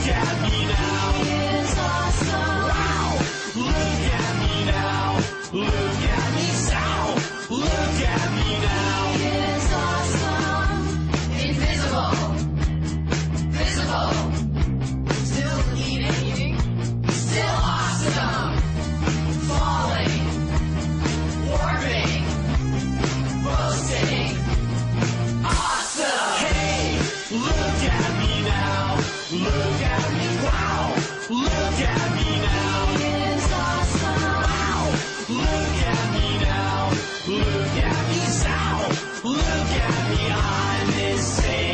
Look at me now. Look at me, ow! Look at me, I'm insane.